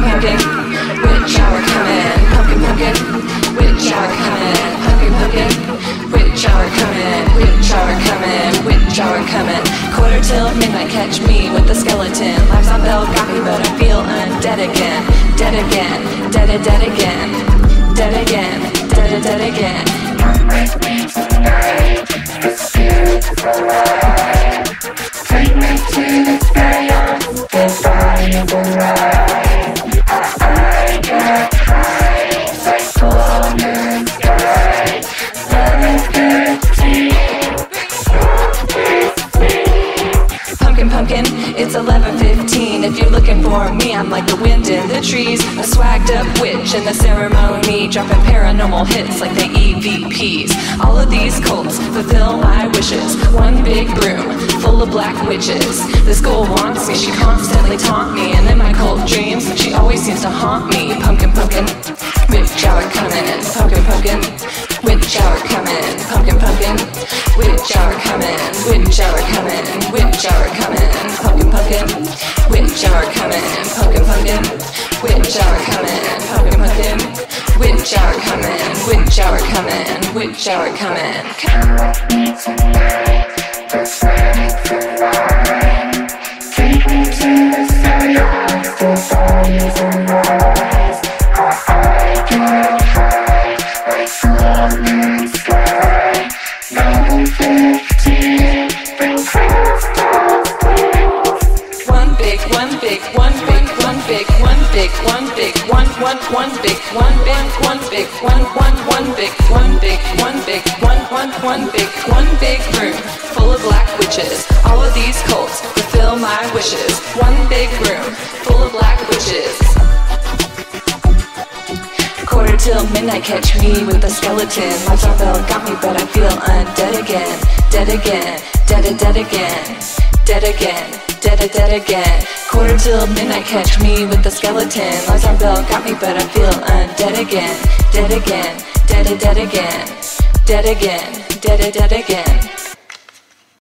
pumpkin pumpkin, hour coming, pumpkin pumpkin, hour coming, pumpkin pumpkin, hour coming, witch hour coming, witch hour coming. Quarter till midnight, catch me with the skeleton. Lives on but I feel undead again, dead again, dead dead again, dead again, dead dead again. Pumpkin, it's 11.15 If you're looking for me, I'm like the wind in the trees. A swagged up witch in the ceremony Dropping paranormal hits like the EVPs All of these cults fulfill my wishes. One big room full of black witches. This girl wants me, she constantly taunt me. And in my cult dreams, she always seems to haunt me. Pumpkin, pumpkin, witch hour coming. Pumpkin, pumpkin, witch hour coming. Pumpkin, pumpkin, Witch hour coming, witch hour coming Pumpkin, hour coming Pumpkin, pumpkin, witch hour coming Pumpkin, pumpkin, witch hour coming hour coming, hour coming. Take me to the sky, the bodies alive I get high, like golden sky Level 15, one big, one big, one big, one big, one big, one, one, one big, one big, one big, one, one, one big, one big, one big, one, one, one big, one big room full of black witches. All of these cults fulfill my wishes. One big room full of black witches. Quarter till midnight, catch me with a skeleton. Lights on bell got me, but I feel undead again. Dead again, dead, dead again. Dead again, dead, dead again. Quarter till midnight, catch me with the skeleton. On bell got me, but I feel undead again. Dead again, dead, dead again. Dead again, dead, dead again.